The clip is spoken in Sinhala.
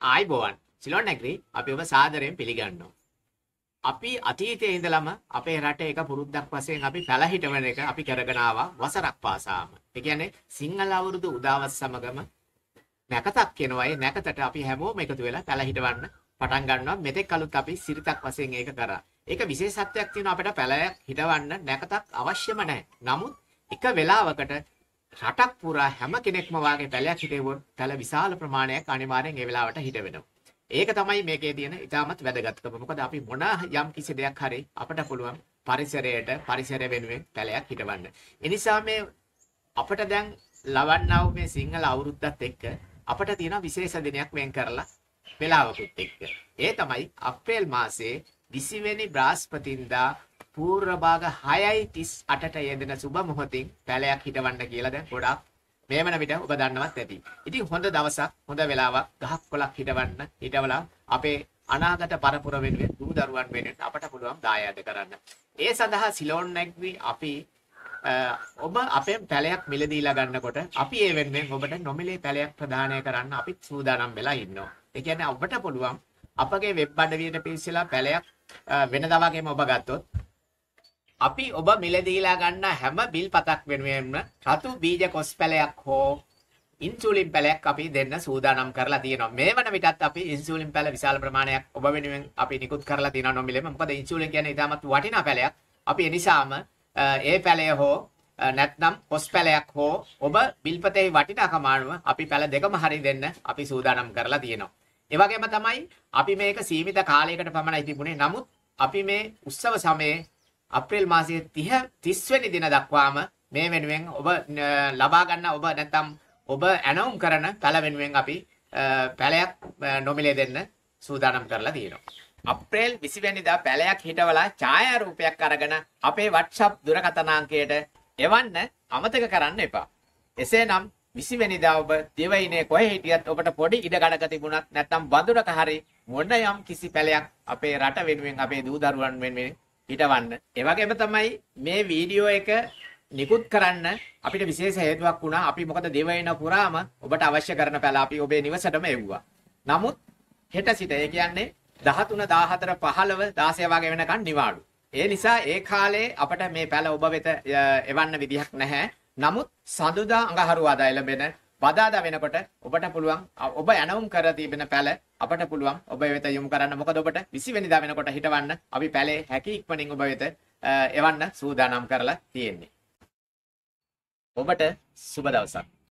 ආයිබෝවන් සිලොන් නැග්‍රී අපි ඔබ සාදරයෙන් පිළිගන්නවා. අපි අතීතයේ ඉඳලම අපේ රටේ එක පුරුද්දක් වශයෙන් අපි පැල හිටවන එක අපි කරගෙන ආවා වසරක් පාසාම. ඒ කියන්නේ සිංහල අවුරුදු උදාවත් සමගම නැකතක් කියනවා. ඒ නැකතට අපි හැමෝම එකතු වෙලා පැල හිටවන්න පටන් ගන්නවා. මෙතෙක් කලුත් අපි සිරිතක් වශයෙන් ඒක කරා. ඒක විශේෂත්වයක් තියෙනවා අපිට පැලයක් හිටවන්න නැකතක් අවශ්‍යම නැහැ. නමුත් එක වෙලාවකට රටක් පුරා හැම කෙනෙක්ම වාගේ පැලයක් හිටෙවොත් පැල විශාල ප්‍රමාණයක් අනිවාර්යෙන් ඒ වෙලාවට හිට වෙනවා. ඒක තමයි මේකේ තියෙන ඉතාමත් වැදගත්කම. මොකද අපි මොන යම් කිසි දෙයක් හරි අපිට පුළුවන් පරිසරයට පරිසරය වෙනුවෙන් පැලයක් හිටවන්න. ඒ නිසා මේ අපිට දැන් ලවන්නා වූ මේ සිංහල අවුරුද්දත් එක්ක අපිට තියෙන විශේෂ දිනයක් වෙන් කරලා වෙලාවකුත් එක්ක. ඒ තමයි අප්‍රේල් මාසයේ 20 වෙනි බ්‍රහස්පතින්දා පූර්ව භාග 6:38ට යෙදෙන සුබ මොහොතින් පැලයක් හිටවන්න කියලා දැන් ගොඩාක් මේ වන විට ඔබ දන්නවත් ඇති. ඉතින් හොඳ දවසක් හොඳ වෙලාවක් ගහක් කොලක් හිටවන්න හිටවලා අපේ අනාගත පරපුර වෙනුවෙන් දූ දරුවන් වෙනුවෙන් අපට පුළුවන් දායාද කරන්න. ඒ සඳහා සිලෝන් නැග්වි අපි ඔබ අපේ පැලයක් මිලදීලා ගන්නකොට අපි ඒ වෙනුවෙන් ඔබට නොමිලේ පැලයක් ප්‍රදානය කරන්න අපිත් සූදානම් වෙලා ඉන්නවා. ඒ කියන්නේ ඔබට පුළුවන් අපගේ වෙබ් අඩවියට පිවිසලා පැලයක් වෙනදා වගේම ඔබ ගත්තොත් අපි ඔබ මිලදීලා ගන්න හැම බිල් පතක් වෙනුවෙන්ම රතු බීජ කොස් පැලයක් හෝ ඉන්සුලින් පැලයක් අපි දෙන්න සූදානම් කරලා තියෙනවා. මේ වන විටත් අපි ඉන්සුලින් පැල විශාල ප්‍රමාණයක් ඔබ වෙනුවෙන් අපි නිකුත් කරලා තියෙනවා නොමිලේම. මොකද ඉන්සුලින් කියන්නේ ඉතාමත් වටිනා පැලයක්. අපි ඒ නිසාම ඒ පැලය හෝ නැත්නම් කොස් පැලයක් හෝ ඔබ බිල්පතේ වටිනාකම අනුව අපි පැල දෙකම හරි දෙන්න අපි සූදානම් කරලා තියෙනවා. ඒ වගේම තමයි අපි මේක සීමිත කාලයකට පමණයි තිබුණේ. නමුත් අපි මේ උත්සව සමයේ අප්‍රේල් මාසයේ 30 30 වෙනි දින දක්වාම මේ වෙනුවෙන් ඔබ ලබා ගන්න ඔබ නැත්නම් ඔබ ඇනවුම් කරන පැල වෙනුවෙන් අපි පැලයක් නොමිලේ දෙන්න සූදානම් කරලා තියෙනවා. අප්‍රේල් 20 වෙනිදා පැලයක් හිටවලා ඡායාරූපයක් අරගෙන අපේ WhatsApp දුරකථනාංකයට එවන්න අමතක කරන්න එපා. එසේනම් 20 වෙනිදා ඔබ දිවයිනේ කොහේ හිටියත් ඔබට පොඩි ඉඩකඩක තිබුණත් නැත්නම් වඳුරක හරි මොන යම් කිසි පැලයක් අපේ රට වෙනුවෙන් අපේ දූ දරුවන් වෙනුවෙන් හිටවන්න. ඒ වගේම තමයි මේ වීඩියෝ එක නිකුත් කරන්න අපිට විශේෂ හේතුවක් වුණා. අපි මොකද දෙවයින පුරාම ඔබට අවශ්‍ය කරන පැල අපි ඔබේ නිවසටම එව්වා. නමුත් හෙට සිට ඒ කියන්නේ 13 14 15 16 වගේ වෙනකන් නිවාඩු. ඒ නිසා ඒ කාලේ අපට මේ පැල ඔබ වෙත එවන්න විදිහක් නැහැ. නමුත් සඳුදා අඟහරුවාදා ලැබෙන බදාදා වෙනකොට ඔබට පුළුවන් ඔබ ඇනවුම් කර තිබෙන පැල අපට පුළුවන් ඔබ වෙත යොමු කරන්න. මොකද ඔබට 20 වෙනිදා වෙනකොට හිටවන්න අපි පැලේ හැකි ඉක්මනින් ඔබ වෙත එවන්න සූදානම් කරලා තියෙන්නේ. ඔබට සුබ දවසක්.